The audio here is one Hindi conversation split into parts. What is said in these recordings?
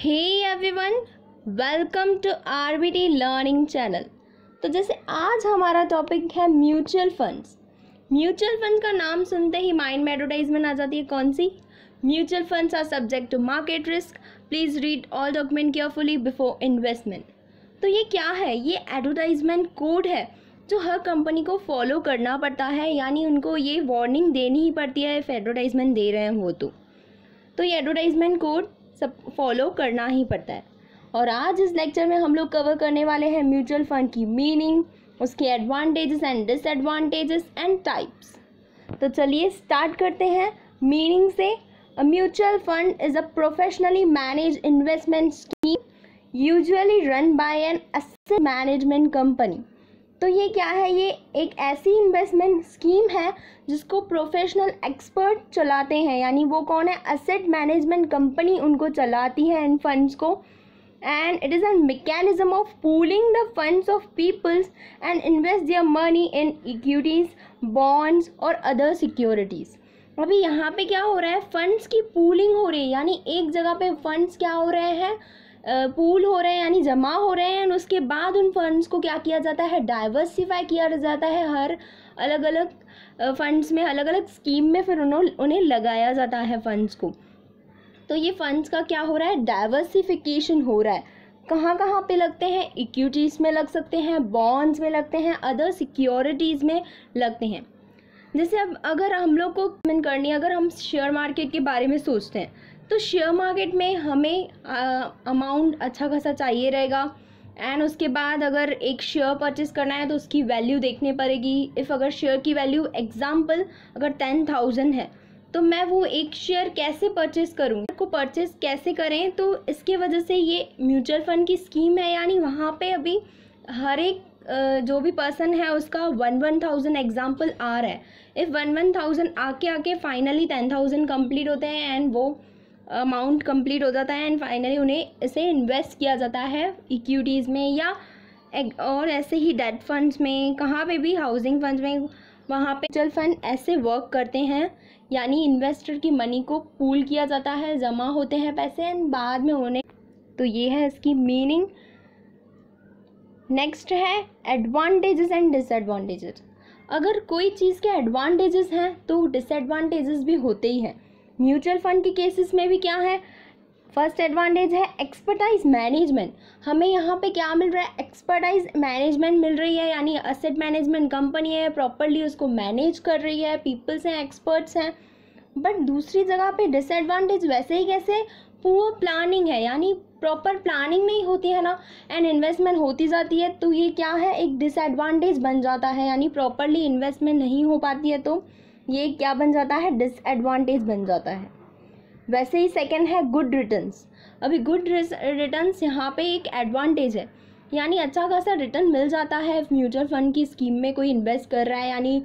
Hey everyone, welcome to RBT learning channel तो जैसे आज हमारा टॉपिक है म्यूचुअल फंड्स म्यूचुअल फंड का नाम सुनते ही माइंड में एडवर्टाइजमेंट आ जाती है कौन सी? Mutual funds are subject to market risk please read all document carefully before investment तो ये क्या है? ये एडवर्टाइजमेंट कोड है जो हर कंपनी को फॉलो करना पड़ता है यानी उनको ये वार्निंग देनी ही पड़ती है एडवर्टाइजमेंट दे रहे हैं वो तो। तो ये एडवर्टाइजमेंट कोड सब फॉलो करना ही पड़ता है। और आज इस लेक्चर में हम लोग कवर करने वाले हैं म्यूचुअल फंड की मीनिंग उसके advantages and disadvantages and types तो चलिए स्टार्ट करते हैं। मीनिंग से mutual fund is a professionally managed investment scheme usually run by an asset management company तो ये क्या है? ये एक ऐसी इन्वेस्टमेंट स्कीम है जिसको प्रोफेशनल एक्सपर्ट चलाते हैं। यानी वो कौन है? असेट मैनेजमेंट कंपनी उनको चलाती है इन फंड्स को। And it is a mechanism of pooling the funds of peoples and invest their money in equities bonds और अदर सिक्योरिटीज़ अभी यहाँ पे क्या हो रहा है? फंड्स की पूलिंग हो रही है। यानी एक जगह पे फंड्स क्या हो रहे हैं? पूल हो रहे हैं, यानी जमा हो रहे हैं उसके बाद उन फंड्स को क्या किया जाता है? डाइवर्सिफाई किया जाता है हर अलग अलग फंड्स में अलग अलग स्कीम में फिर उन्होंने उन्हें लगाया जाता है फंड्स को। तो ये फंड्स का क्या हो रहा है? डाइवर्सिफिकेशन हो रहा है। कहाँ कहाँ पे लगते हैं? इक्विटीज़ में लग सकते हैं बॉन्ड्स में लगते हैं अदर सिक्योरिटीज़ में लगते हैं। जैसे अब अगर हम लोग को करनी है, अगर हम शेयर मार्केट के बारे में सोचते हैं तो शेयर मार्केट में हमें अमाउंट अच्छा खासा चाहिए रहेगा। एंड उसके बाद अगर एक शेयर परचेज़ करना है तो उसकी वैल्यू देखनी पड़ेगी। इफ़ अगर शेयर की वैल्यू एग्ज़ाम्पल अगर टेन थाउज़ेंड है तो मैं वो एक शेयर कैसे परचेज़ करूँ? को परचेज़ कैसे करें? तो इसके वजह से ये म्यूचुअल फ़ंड की स्कीम है, यानी वहाँ पे अभी हर एक जो भी पर्सन है, उसका वन वन थाउज़ेंड एग्ज़ाम्पल आ रहा है। इफ़ वन वन थाउज़ेंड आके आके फाइनली टेन थाउज़ेंड कंप्लीट होते हैं एंड वो अमाउंट कंप्लीट हो जाता है एंड फाइनली उन्हें इसे इन्वेस्ट किया जाता है इक्विटीज़ में या और ऐसे ही डेट फंड्स में, कहाँ पे भी हाउसिंग फंड्स में, वहाँ पे म्यूचुअल फंड ऐसे वर्क करते हैं, यानी इन्वेस्टर की मनी को पूल किया जाता है, जमा होते हैं पैसे एंड बाद में उन्हें तो ये है इसकी मीनिंग नेक्स्ट है एडवांटेजेस एंड डिसएडवांटेजेस अगर कोई चीज़ के एडवांटेजेस हैं तो डिसएडवांटेजेस भी होते ही हैं। म्यूचुअल फंड के केसेस में भी क्या है? फ़र्स्ट एडवांटेज है एक्सपर्टाइज मैनेजमेंट। हमें यहाँ पे क्या मिल रहा है? एक्सपर्टाइज मैनेजमेंट मिल रही है, यानी असेट मैनेजमेंट कंपनी है प्रॉपरली उसको मैनेज कर रही है पीपल्स हैं एक्सपर्ट्स हैं। बट दूसरी जगह पे डिसएडवांटेज वैसे ही कैसे? पुअर प्लानिंग है, यानी प्रॉपर प्लानिंग नहीं होती है ना? एंड इन्वेस्टमेंट होती जाती है तो ये क्या है? एक डिसएडवांटेज बन जाता है, यानी प्रॉपरली इन्वेस्टमेंट नहीं हो पाती है तो। ये क्या बन जाता है? डिसएडवांटेज बन जाता है। वैसे ही सेकंड है गुड रिटर्न्स अभी गुड रिटर्न्स यहाँ पे एक एडवांटेज है। यानी अच्छा खासा रिटर्न मिल जाता है म्यूचुअल फंड की स्कीम में कोई इन्वेस्ट कर रहा है, यानी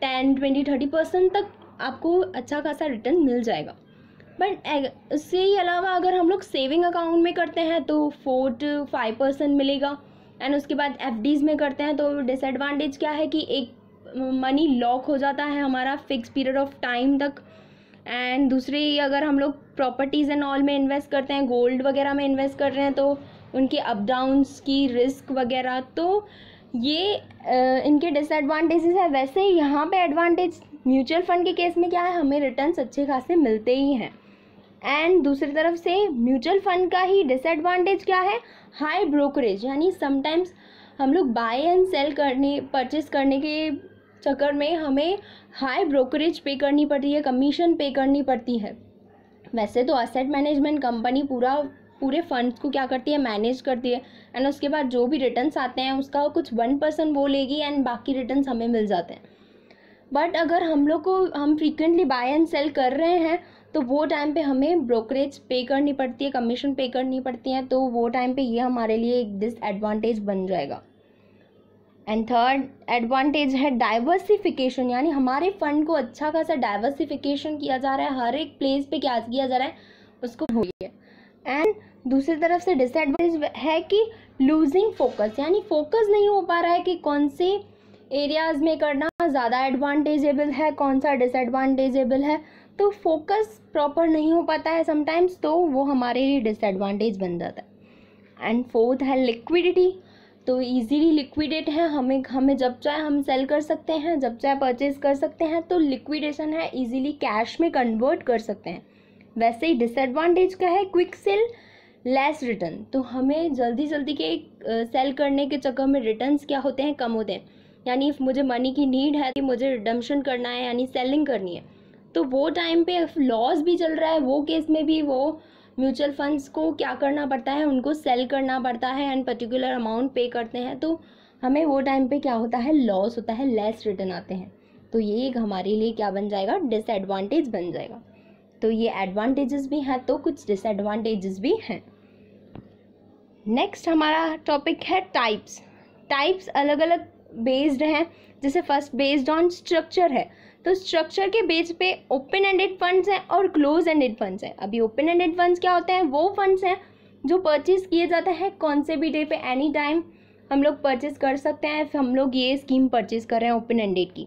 टेन ट्वेंटी थर्टी परसेंट तक आपको अच्छा खासा रिटर्न मिल जाएगा। बट इससे ही अलावा अगर हम लोग सेविंग अकाउंट में करते हैं तो फोर टू फाइव परसेंट मिलेगा। एंड उसके बाद एफ़ में करते हैं तो डिसएडवांटेज क्या है कि एक मनी लॉक हो जाता है हमारा फिक्स पीरियड ऑफ़ टाइम तक। एंड दूसरी, अगर हम लोग प्रॉपर्टीज़ एंड ऑल में इन्वेस्ट करते हैं गोल्ड वगैरह में इन्वेस्ट कर रहे हैं तो उनके अप डाउन्स की रिस्क वगैरह तो ये इनके डिसएडवांटेजेस है। वैसे यहाँ पे एडवांटेज म्यूचुअल फंड के केस में क्या है, हमें रिटर्न्स अच्छे खासे मिलते ही हैं। एंड दूसरी तरफ़ से म्यूचुअल फंड का ही डिसएडवांटेज क्या है? हाई ब्रोकरेज यानी समटाइम्स हम लोग बाय एंड सेल करने परचेस करने के चक्कर में हमें हाई ब्रोकरेज पे करनी पड़ती है कमीशन पे करनी पड़ती है। वैसे तो असेट मैनेजमेंट कंपनी पूरा, पूरे फंड्स को क्या करती है मैनेज करती है। एंड उसके बाद जो भी रिटर्न्स आते हैं, उसका कुछ वन परसेंट वो लेगी एंड बाकी रिटर्न्स हमें मिल जाते हैं। बट अगर हम लोग को, हम फ्रीक्वेंटली बाय एंड सेल कर रहे हैं तो वो टाइम पे हमें ब्रोकरेज पे करनी पड़ती है कमीशन पे करनी पड़ती है तो वो टाइम पे ये हमारे लिए एक डिसएडवांटेज बन जाएगा। एंड थर्ड एडवांटेज है डाइवर्सिफिकेशन यानी हमारे फंड को अच्छा खासा डाइवर्सिफिकेशन किया जा रहा है, हर एक प्लेस पे क्या किया जा रहा है, उसको हो है। एंड दूसरी तरफ़ से डिसएडवांटेज है कि लूजिंग फोकस यानी फोकस नहीं हो पा रहा है कि कौन से एरियाज़ में करना ज़्यादा एडवांटेजेबल है, कौन सा डिसएडवांटेजेबल है। तो फोकस प्रॉपर नहीं हो पाता है समटाइम्स तो वो हमारे लिए डिसएडवांटेज बन जाता है। एंड फोर्थ है लिक्विडिटी तो इजीली लिक्विडेट है, हमें हमें जब चाहे हम सेल कर सकते हैं, जब चाहे परचेज कर सकते हैं तो लिक्विडेशन है इजीली कैश में कन्वर्ट कर सकते हैं। वैसे ही डिसएडवांटेज का है? क्विक सेल लेस रिटर्न तो हमें जल्दी जल्दी के सेल करने के चक्कर में रिटर्न्स क्या होते हैं? कम होते हैं। यानी मुझे मनी की नीड है, कि मुझे रिडम्शन करना है, यानी सेलिंग करनी है तो वो टाइम पे लॉस भी चल रहा है, वो केस में भी वो म्यूचुअल फंड्स को क्या करना पड़ता है? उनको सेल करना पड़ता है एंड पर्टिकुलर अमाउंट पे करते हैं। तो हमें वो टाइम पे क्या होता है? लॉस होता है लेस रिटर्न आते हैं। तो ये एक हमारे लिए क्या बन जाएगा? डिसएडवांटेज बन जाएगा। तो ये एडवांटेजेस भी हैं तो कुछ डिसएडवांटेजेस भी हैं। नेक्स्ट हमारा टॉपिक है टाइप्स टाइप्स अलग अलग बेस्ड हैं। जैसे फ़र्स्ट बेस्ड ऑन स्ट्रक्चर है। तो स्ट्रक्चर के बेस पे ओपन एंडेड फंड्स हैं और क्लोज एंडेड फंड्स हैं। अभी ओपन एंडेड फंड्स क्या होते हैं? वो फंड्स हैं जो परचेज किए जाते हैं। कौन से भी डे पे एनी टाइम हम लोग परचेज कर सकते हैं। हम लोग ये स्कीम परचेज कर रहे हैं ओपन एंडेड की।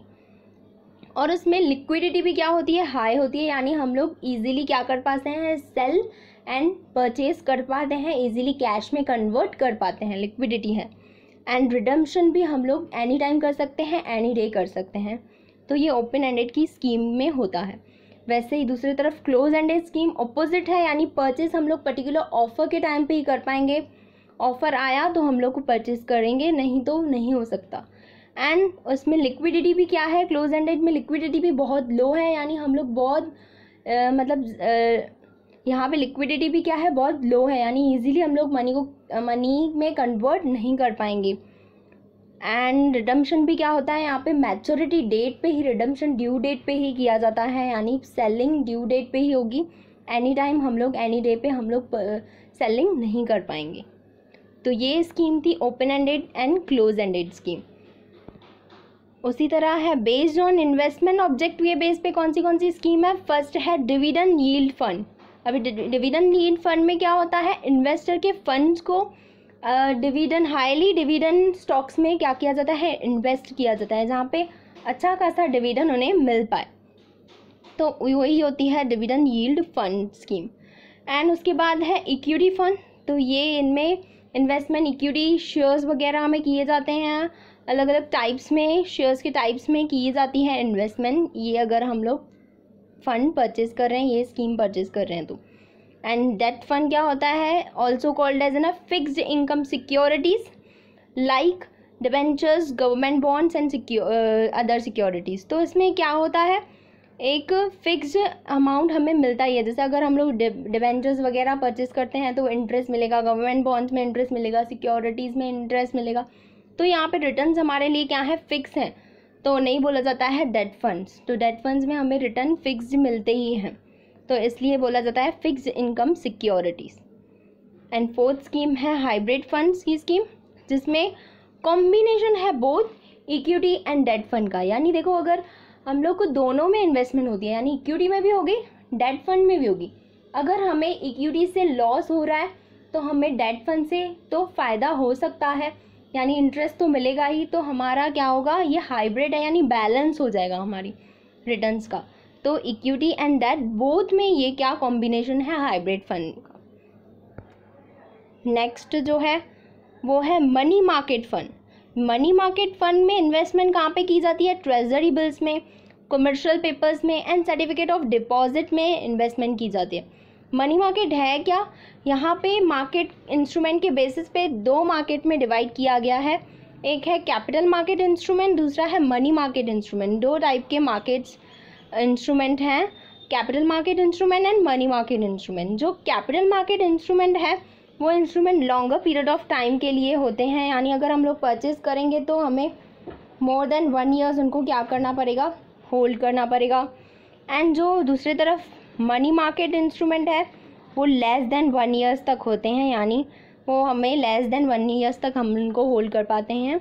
और उसमें लिक्विडिटी भी क्या होती है? हाई होती है। यानी हम लोग ईजिली क्या कर पाते हैं? सेल एंड परचेज कर पाते हैं। ईजिली कैश में कन्वर्ट कर पाते हैं। लिक्विडिटी है। एंड रिडम्शन भी हम लोग एनी टाइम कर सकते हैं एनी डे कर सकते हैं। तो ये ओपन एंडेड की स्कीम में होता है। वैसे ही दूसरी तरफ़ क्लोज एंडेड स्कीम अपोजिट है यानी परचेज हम लोग पर्टिकुलर ऑफ़र के टाइम पे ही कर पाएँगे। ऑफ़र आया तो हम लोग को परचेज करेंगे नहीं तो नहीं हो सकता। एंड उसमें लिक्विडिटी भी क्या है? क्लोज एंडेड में लिक्विडिटी भी बहुत लो है यानी हम लोग बहुत आ, मतलब यहाँ पे लिक्विडिटी भी क्या है? बहुत लो है यानी इजीली हम लोग मनी को मनी में कन्वर्ट नहीं कर पाएँगे। एंड रिडम्शन भी क्या होता है? यहाँ पे मैच्योरिटी डेट पे ही रिडम्शन ड्यू डेट पे ही किया जाता है, यानी सेलिंग ड्यू डेट पे ही होगी। एनी टाइम हम लोग एनी डे पे हम लोग सेलिंग नहीं कर पाएँगे। तो ये स्कीम थी open ended and close ended scheme उसी तरह है बेस्ड ऑन इन्वेस्टमेंट ऑब्जेक्ट ये बेस पे कौन सी कौन सी स्कीम है? फ़र्स्ट है डिविडन यील्ड फंड अभी डिविडन लीड फंड में क्या होता है? इन्वेस्टर के फंड्स को डिविडेंड हाईली डिविडेंड स्टॉक्स में क्या किया जाता है? इन्वेस्ट किया जाता है, जहाँ पे अच्छा खासा डिविडेंड उन्हें मिल पाए। तो वही होती है dividend yield fund scheme and उसके बाद है इक्विटी फंड तो ये इनमें इन्वेस्टमेंट इक्विटी शेयर्स वगैरह में किए जाते हैं। अलग अलग टाइप्स में शेयर्स के टाइप्स में की जाती है इन्वेस्टमेंट ये अगर हम लोग फंड परचेज कर रहे हैं, ये स्कीम परचेज कर रहे हैं तो एंड डेट फंड क्या होता है? Also called as an a fixed income securities like debentures government bonds and other securities तो इसमें क्या होता है? एक फिक्स्ड अमाउंट हमें मिलता ही है। जैसे अगर हम लोग डिवेंचर्स वगैरह परचेज करते हैं तो इंटरेस्ट मिलेगा गवर्नमेंट बॉन्ड्स में इंटरेस्ट मिलेगा सिक्योरिटीज़ में इंटरेस्ट मिलेगा। तो यहाँ पे रिटर्न्स हमारे लिए क्या है? फिक्स हैं। तो नहीं बोला जाता है डेट फंड्स तो डेट फंड्स में हमें रिटर्न फिक्स्ड मिलते ही हैं। तो इसलिए बोला जाता है fix income securities and fourth scheme है हाइब्रिड फंड्स की स्कीम जिसमें कॉम्बिनेशन है both equity and debt fund का. यानी देखो अगर हम लोग को दोनों में इन्वेस्टमेंट होती है, यानी इक्विटी में भी होगी डेट फंड में भी होगी. अगर हमें इक्विटी से लॉस हो रहा है तो हमें डेट फंड से तो फ़ायदा हो सकता है. यानी इंटरेस्ट तो मिलेगा ही तो हमारा क्या होगा? ये हाइब्रिड है, यानी बैलेंस हो जाएगा हमारी रिटर्न्स का. तो इक्विटी एंड डेट बोथ में ये क्या कॉम्बिनेशन है? हाइब्रिड फंड का नेक्स्ट जो है, वो है money market fund money market fund में इन्वेस्टमेंट कहाँ पे की जाती है? ट्रेजरी बिल्स में कमर्शियल पेपर्स में एंड सर्टिफिकेट ऑफ़ डिपॉजिट में इन्वेस्टमेंट की जाती है. मनी मार्केट है क्या? यहाँ पे मार्केट इंस्ट्रूमेंट के बेसिस पे दो मार्केट में डिवाइड किया गया है. एक है कैपिटल मार्केट इंस्ट्रूमेंट दूसरा है मनी मार्केट इंस्ट्रूमेंट दो टाइप के मार्केट्स इंस्ट्रूमेंट हैं capital market instrument and money market instrument जो कैपिटल मार्केट इंस्ट्रूमेंट है, वो instrument longer period of time के लिए होते हैं। यानी अगर हम लोग परचेज करेंगे तो हमें मोर देन वन ईयर्स उनको क्या करना पड़ेगा? होल्ड करना पड़ेगा। एंड जो दूसरी तरफ़ मनी मार्केट इंस्ट्रूमेंट है, वो लेस देन वन ईयर्स तक होते हैं। यानी वो हमें लेस देन वन ईयर्स तक हम उनको होल्ड कर पाते हैं।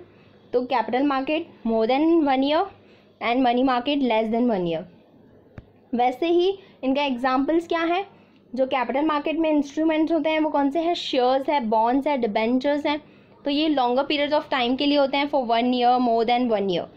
तो capital market more than one year and money market less than one year वैसे ही इनका एग्जाम्पल्स क्या है? जो कैपिटल मार्केट में इंस्ट्रूमेंट्स होते हैं, वो कौन से हैं? शेयर्स है बॉन्ड्स है डिबेंचर्स हैं। तो ये लॉन्गर पीरियड ऑफ़ टाइम के लिए होते हैं for one year more than one year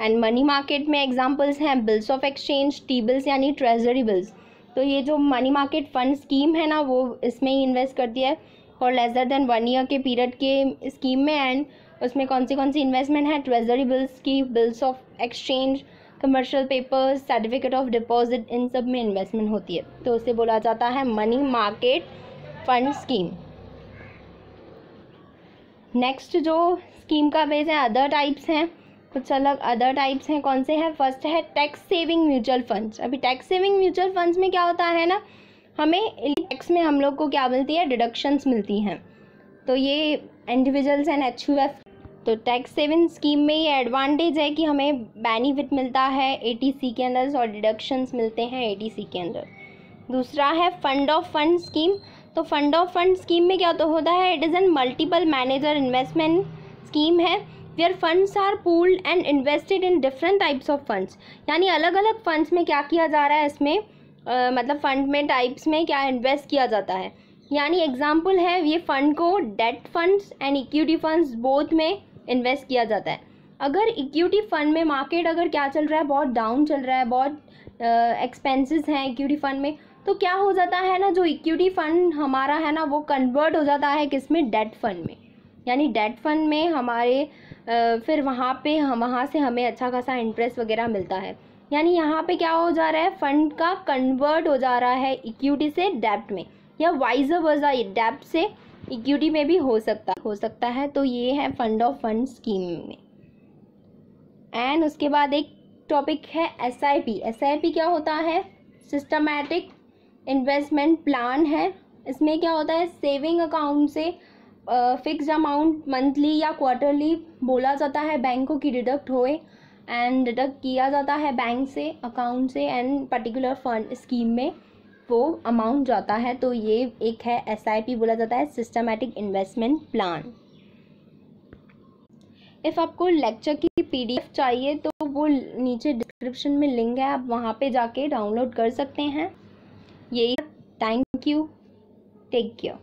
and money market में एग्जाम्पल्स हैं bills of exchange T bills यानी ट्रेजरी बिल्स तो ये जो मनी मार्केट फंड स्कीम है ना, वो इसमें ही इन्वेस्ट करती है for lesser than one year के पीरियड के स्कीम में। एंड उसमें कौन सी कौन सी इन्वेस्टमेंट है? ट्रेजरी बिल्स की bills of exchange commercial papers certificate of deposit इन सब में इन्वेस्टमेंट होती है। तो उसे बोला जाता है money market fund scheme next जो स्कीम का बेस है अदर टाइप्स हैं। कुछ अलग अदर टाइप्स हैं। कौन से हैं? फ़र्स्ट है टैक्स सेविंग म्यूचुअल फंड्स अभी टैक्स सेविंग म्यूचुअल फंड्स में क्या होता है ना? हमें टैक्स में हम लोग को क्या मिलती है? डिडक्शंस मिलती हैं। तो ये individuals and H U F तो टैक्स सेविंग स्कीम में ये एडवांटेज है कि हमें बेनिफिट मिलता है ए के अंदर और डिडक्शंस मिलते हैं ए के अंदर। दूसरा है फंड ऑफ़ फंड स्कीम तो फंड ऑफ़ फंड स्कीम में क्या तो होता है it is an multiple manager investment scheme है where funds are pooled and invested in different types of funds यानी अलग अलग फंड्स में क्या किया जा रहा है इसमें? uh, मतलब फंड में टाइप्स में क्या इन्वेस्ट किया जाता है। यानी एग्ज़ाम्पल है ये फ़ंड को debt funds and equity funds both में इन्वेस्ट किया जाता है। अगर इक्विटी फंड में मार्केट अगर क्या चल रहा है, बहुत डाउन चल रहा है, बहुत एक्सपेंसेस हैं इक्विटी फंड में तो क्या हो जाता है ना, जो इक्विटी फंड हमारा है ना, वो कन्वर्ट हो जाता है किसमें? डेट फंड में। यानी डेट फंड में हमारे फिर वहाँ पे हम, वहाँ से हमें अच्छा खासा इंटरेस्ट वगैरह मिलता है। यानी यहाँ पे क्या हो जा रहा है फंड का कन्वर्ट हो जा रहा है इक्विटी से डेप्ट में, या वाइज वर्जा डेप्ट से इक्विटी में भी हो सकता हो सकता है तो ये है फंड ऑफ़ फंड स्कीम में। एंड उसके बाद एक टॉपिक है S I P S I P क्या होता है? सिस्टमैटिक इन्वेस्टमेंट प्लान है। इसमें क्या होता है? सेविंग अकाउंट से फिक्स अमाउंट मंथली या क्वार्टरली बोला जाता है बैंकों की डिडक्ट होए। एंड डिडक्ट किया जाता है बैंक से अकाउंट से एंड पर्टिकुलर फंड स्कीम में। वो अमाउंट जाता है तो ये एक है एस आई पी बोला जाता है सिस्टमेटिक इन्वेस्टमेंट प्लान इफ़ आपको लेक्चर की पीडीएफ चाहिए तो वो नीचे डिस्क्रिप्शन में लिंक है, आप वहाँ पे जाके डाउनलोड कर सकते हैं. यही थैंक यू टेक केयर